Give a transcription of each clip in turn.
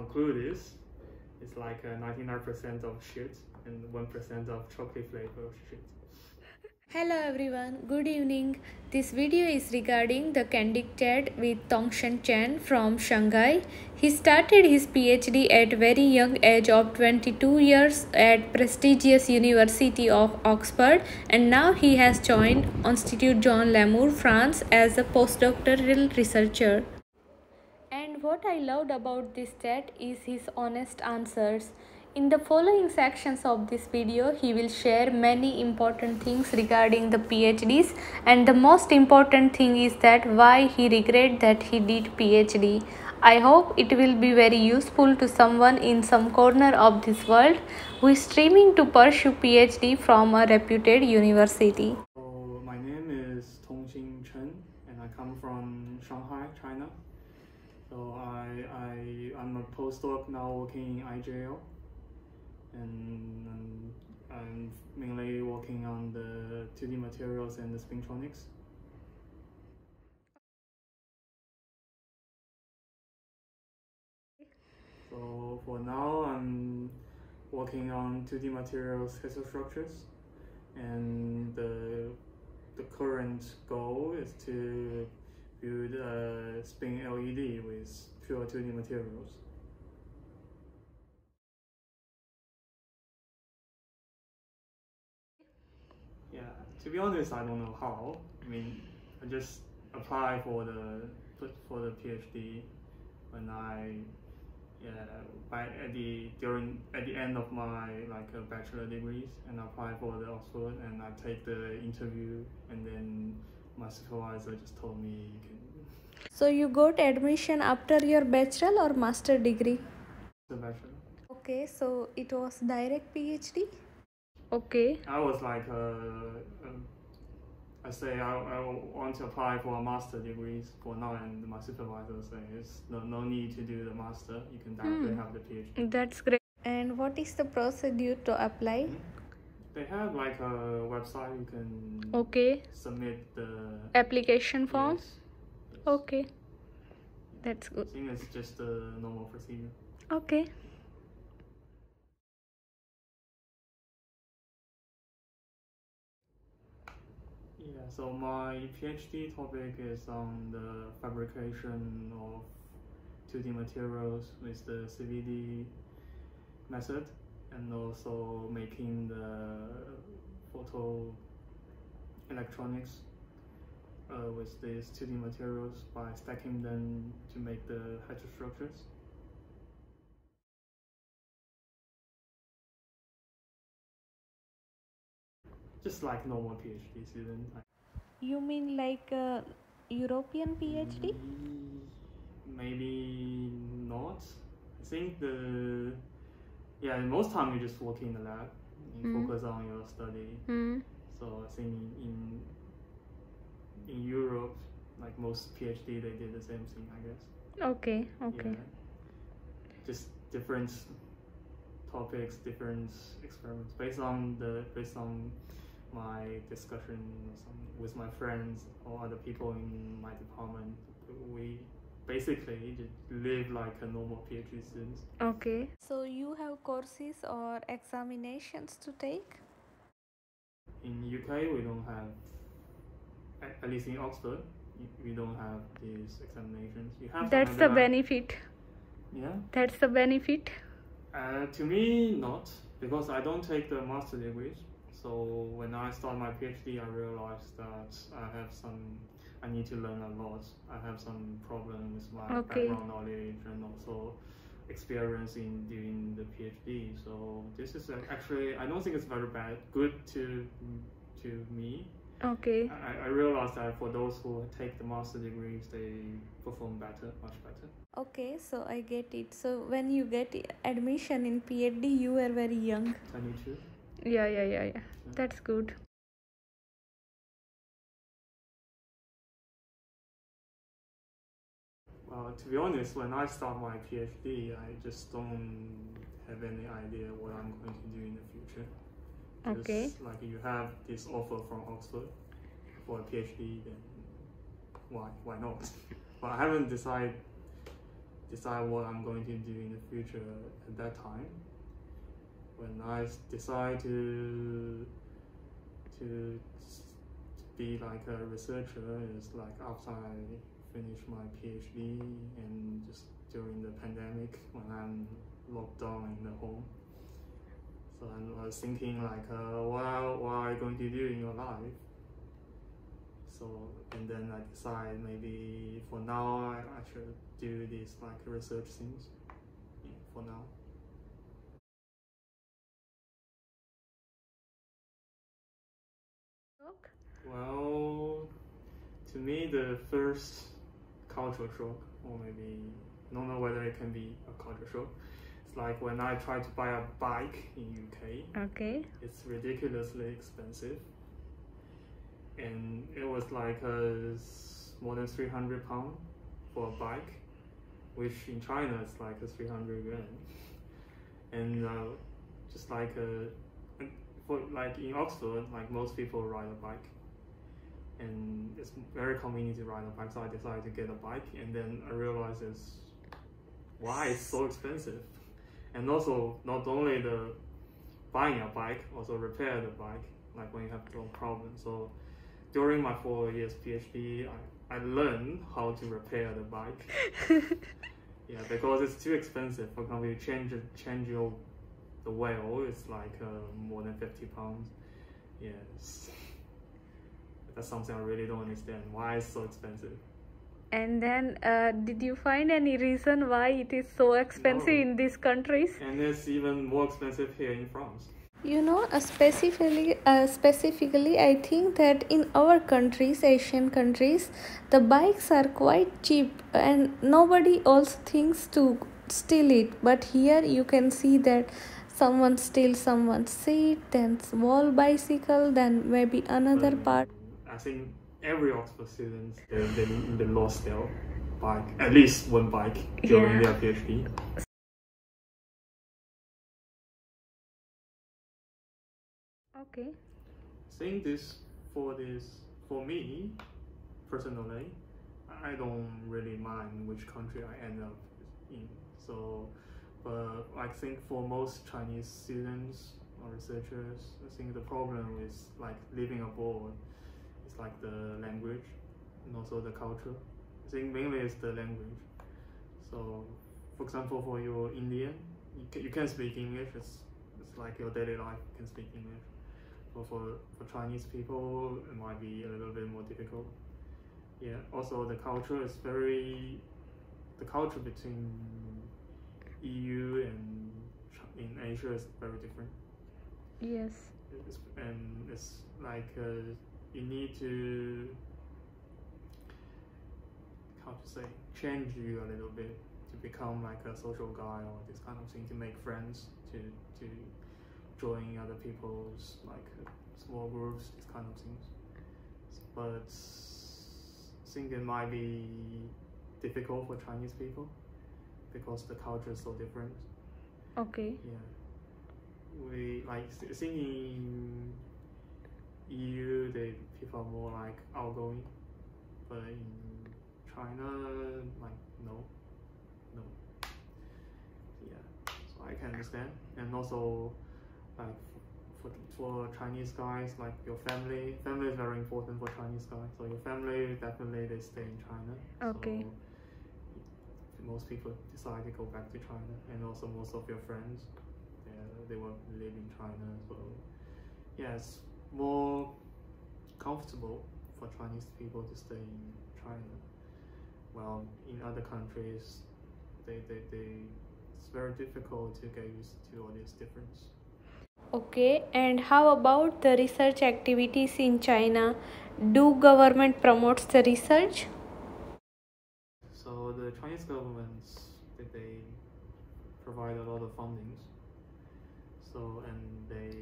conclude is, it's like uh, 99% of shit and 1% of chocolate flavor shit. Hello everyone, good evening. This video is regarding the candidate with Tongxin Chen from Shanghai. He started his PhD at very young age of 22 years at prestigious University of Oxford and now he has joined Institut Jean Lamour France as a postdoctoral researcher. What I loved about this chat is his honest answers. In the following sections of this video, he will share many important things regarding the PhDs and the most important thing is that why he regret that he did PhD. I hope it will be very useful to someone in some corner of this world who is streaming to pursue PhD from a reputed university. So my name is Tongxin Chen and I come from Shanghai, China. So I, I, I'm a postdoc now working in IJL and I'm mainly working on the 2D materials and the spintronics. So for now, I'm working on 2D materials heterostructures, and the the current goal is to build a spin LED with pure 2D materials. Yeah, to be honest, I don't know how. I mean, I just apply for the for the PhD when I yeah by at the during at the end of my like uh, bachelor degrees and I apply for the Oxford and I take the interview and then my supervisor just told me you can So you got admission after your bachelor or master degree? the bachelor. Okay, so it was direct PhD? Okay. I was like uh, um, I say I, I want to apply for a master degree for now and my supervisor says no, no need to do the master you can directly Hmm. have the PhD. That's great. And what is the procedure to apply? They have like a website you can Okay. submit the Application form? Yes. Yes. Okay. That's good. I think it's just a normal procedure. Okay. Yeah, so my PhD topic is on the fabrication of 2D materials with the CVD method and also making the photo electronics uh, with these 2D materials by stacking them to make the heterostructures. Just like normal PhD student. You mean like a European PhD? Mm, Maybe not. I think the yeah most time you just work in the lab, you Mm. focus on your study. Hmm. So I think in in Europe, like most PhD, they did the same thing, I guess. Okay. Okay. Yeah. Just different topics, different experiments based on the based on my discussion with my friends or other people in my department. We basically just live like a normal PhD student. Okay. So you have courses or examinations to take? In UK, we don't have, at, at least in Oxford, we don't have these examinations. You have That's the benefit. Yeah. That's the benefit. Uh, to me, not because I don't take the master degrees. So when I start my PhD, I realized that I have some, I need to learn a lot. I have some problem with my Okay. background knowledge and also experience in doing the PhD. So this is uh, actually, I don't think it's very bad, good to to me. Okay. I, I realized that for those who take the master degrees, they perform better, much better. Okay, so I get it. So when you get admission in PhD, you were very young. 22. Yeah, yeah, yeah, yeah. That's good. Well, to be honest, when I start my PhD, I just don't have any idea what I'm going to do in the future. Just Okay. Like you have this offer from Oxford for a PhD, then why why not? but I haven't decided decide what I'm going to do in the future at that time. When I decide to to be like a researcher it's like after I finish my PhD and just during the pandemic when I'm locked down in the home. So I was thinking like, uh, what are, what are you going to do in your life? So and then I decide maybe for now I, I should do this like research things. Yeah, for now. Well, to me, the first culture shock, or maybe I don't know whether it can be a culture shock. It's like when I try to buy a bike in UK. Okay. It's ridiculously expensive, and it was like s- more than three hundred pound for a bike, which in China is like a three hundred yuan, and uh, just like uh, for like in Oxford, like most people ride a bike, and it's very convenient to ride a bike. So I decided to get a bike, and then I realized it's why it's so expensive, and also not only the buying a bike, also repair the bike, like when you have no problem. So during my four years PhD, I, I learned how to repair the bike. yeah, because it's too expensive. For example, you change change your the wheel, it's like uh, more than fifty pounds. Yes, that's something I really don't understand. Why it's so expensive? And then, uh, did you find any reason why it is so expensive No. in these countries? And it's even more expensive here in France. You know, uh, specifically, uh, specifically, I think that in our countries, Asian countries, the bikes are quite cheap, and nobody also thinks to steal it. But here, you can see that someone steals someone's seat, then small bicycle, then maybe another Um, part. I think every Oxford student they, they, they lost their bike, at least one bike during Yeah. their PhD. Okay. Saying this for this for me personally, I don't really mind which country I end up in. So, but I think for most Chinese students or researchers, I think the problem is like living abroad. Like the language and also the culture. I think mainly it's the language. So, for example, for your Indian, you can, you can speak English. It's it's like your daily life. You can speak English. But for for Chinese people, it might be a little bit more difficult. Yeah. Also, the culture is very. The culture between EU and in Asia is very different. Yes. It's, and it's like uh, you need to how to say change you a little bit to become like a social guy or this kind of thing to make friends to to join other people's like uh, small groups these kind of things but I think it might be difficult for Chinese people because the culture is so different Okay. yeah. We like I think in EU the people are more like outgoing, but in China like no, no. Yeah, so I can understand, and also like for for Chinese guys like your family family is very important for Chinese guys. So your family definitely they stay in China. Okay. So most people decide to go back to China, and also most of your friends, they, they will live in China. So, it's more comfortable for Chinese people to stay in China. While in other countries, they, they, they it's very difficult to get used to all this difference. Okay, and how about the research activities in China? Do government promotes the research? So the Chinese government they, they provide a lot of fundings. So and they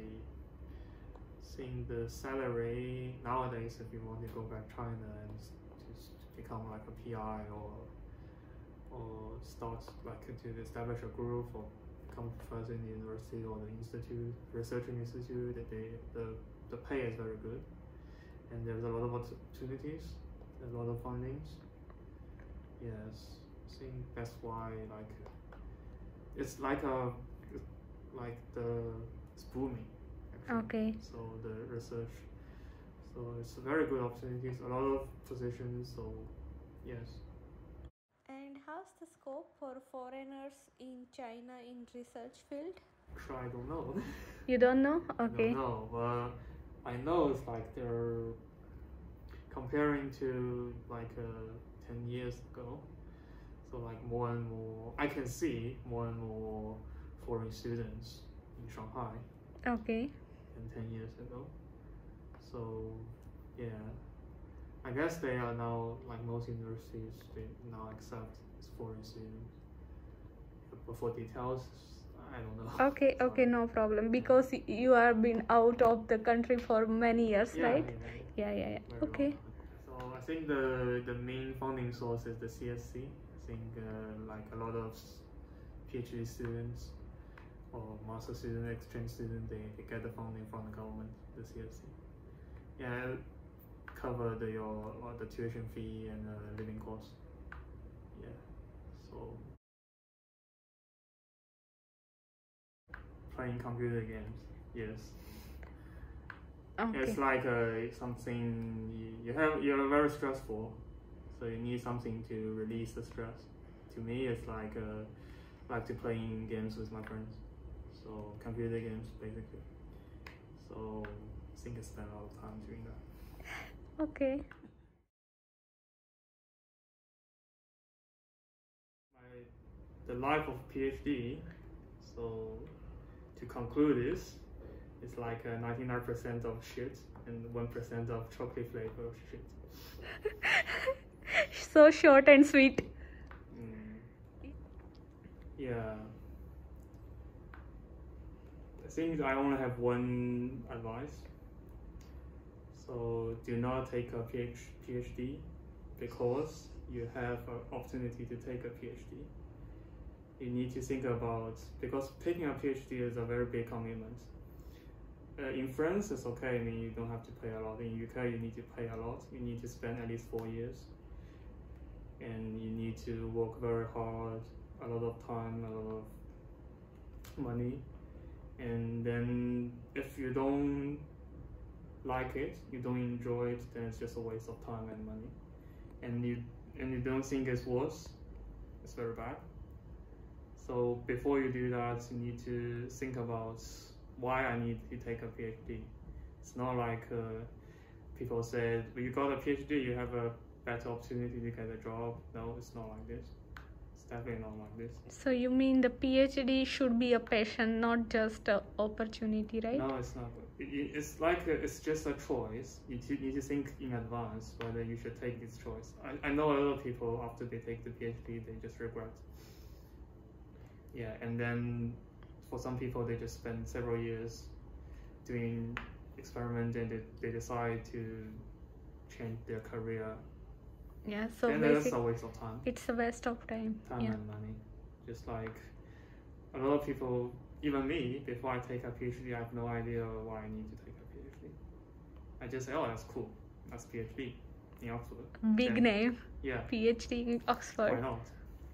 think the salary nowadays if you want to go back China and to, become like a PI or or start like to establish a group or become professor in the university or the institute research institute that they the, the pay is very good and there's a lot of opportunities, a lot of fundings. Yes. I think that's why like it's like a like the it's booming. Actually. Okay. So the research, so it's a very good opportunities. A lot of positions. So yes. And how's the scope for foreigners in China in research field? Actually, I don't know. You don't know? Okay. don't but I know it's like they're comparing to like uh, ten years ago. So like more and more, I can see more and more foreign students in Shanghai Okay. Than ten years ago. So yeah, I guess they are now like most universities they now accept foreign students. But for details, I don't know. Okay, okay, no problem. Because you have been out of the country for many years, Yeah, right? yeah, yeah. Yeah, yeah, yeah. Okay. well. So I think the the main funding source is the CSC. I think uh, like a lot of PhD students or master student, exchange student, they, they get the funding from the government, the CSC. Yeah, cover the your uh, the tuition fee and uh, living costs. Yeah, so playing computer games, yes. Okay. It's like uh, something you, you have you're very stressful, so you need something to release the stress. To me, it's like uh, like to playing games with my friends, so computer games basically. So I think I spend a lot of time doing that. Okay. My the life of PhD. So to conclude this, it's like uh, 99% of shit and 1% of chocolate flavor of shit. so short and sweet. Mm. Yeah. I I only have one advice. So do not take a PhD, PhD because you have an opportunity to take a PhD. You need to think about because taking a PhD is a very big commitment. Uh, in France, it's okay. I mean, you don't have to pay a lot. In UK, you need to pay a lot. You need to spend at least four years and you need to work very hard, a lot of time, a lot of money, and then if you don't like it, you don't enjoy it, then it's just a waste of time and money, and you and you don't think it's worth, it's very bad. So before you do that, you need to think about why I need to take a PhD. It's not like uh, people said, well, you got a PhD, you have a better opportunity to get a job. No, it's not like this. Like this. So you mean the PhD should be a passion, not just an opportunity, right? No, it's not. It, it- it's like a, it's just a choice. You need to think in advance whether you should take this choice. I, I know a lot of people after they take the PhD, they just regret. Yeah, and then for some people, they just spend several years doing experiment and they, they decide to change their career. Yeah. So and that's a waste of time. it's a waste of time. time Yeah. and money. Just like a lot of people, even me, before I take a PhD, I have no idea why I need to take a PhD. I just say, oh, that's cool. That's PhD in Oxford. Big Then- name, Yeah, PhD in Oxford. why not?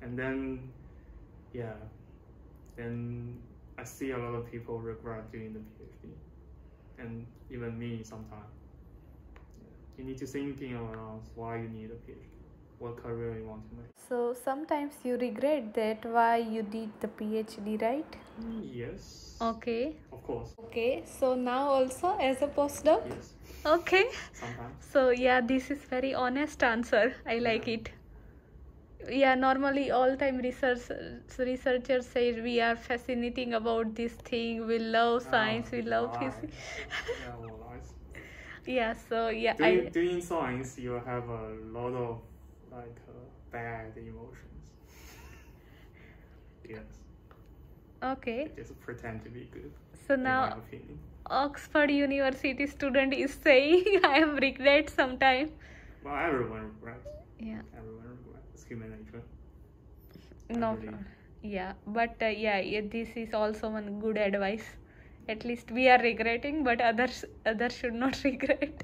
And then, yeah, then I see a lot of people regret doing the PhD, and even me sometimes. Yeah. You need to think in advance why you need a PhD, what career you want to make. So sometimes you regret that why you did the PhD, right? Yes. Okay. Of course. Okay. So now also as a postdoc. Yes. Okay. Sometimes. So yeah, this is very honest answer. I like Yeah. it. Yeah, normally all time research researchers say we are fascinating about this thing. We love ah, science. We love lies. physics. Yeah, well, lies. yeah. So yeah, Doing, I doing science, you have a lot of like uh, bad emotions. yes. okay. Just pretend to be good. So now. Oxford University student is saying I am regret sometime. Well, everyone regrets. Yeah. Everyone regrets. It's human nature. No problem. Yeah, but uh, yeah, yeah, this is also one good advice. At least we are regretting, but others others should not regret.